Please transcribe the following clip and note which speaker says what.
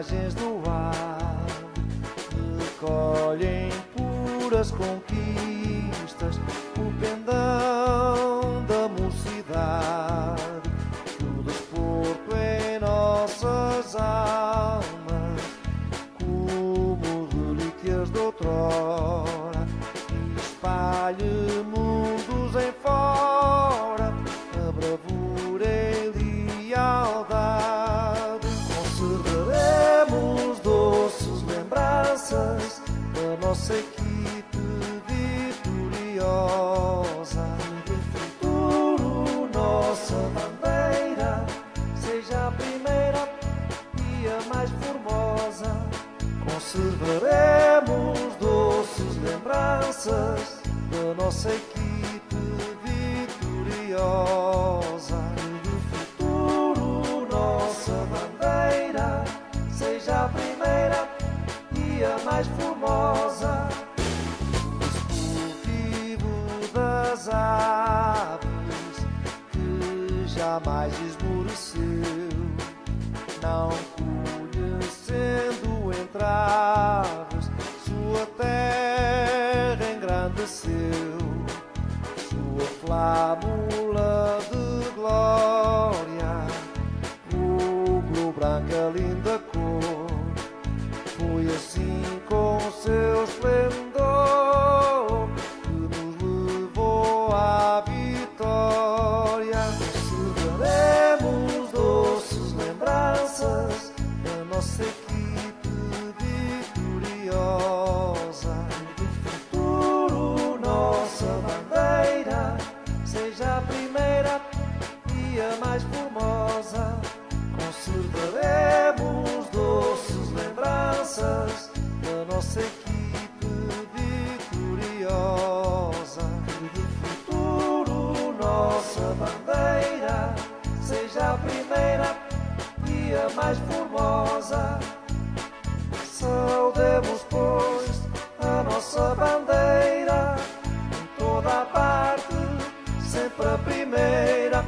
Speaker 1: imagens no ar. Recolhem puras conquistas o pendão da mocidade. Que o desporto em nossas almas como relíquias de outrora. Espalha levaremos doces lembranças da nossa equipe vitoriosa. Que do futuro nossa bandeira seja a primeira e a mais formosa. O das aves que jamais esmoreceu, não sua flâmula de glória, rubro branca linda cor, foi assim com seu esplendor que nos levou à vitória. Celebremos doces lembranças da nossa equipe nossa equipe vitoriosa. Que do futuro nossa bandeira seja a primeira e a mais formosa. Saudemos, pois, a nossa bandeira em toda a parte, sempre a primeira.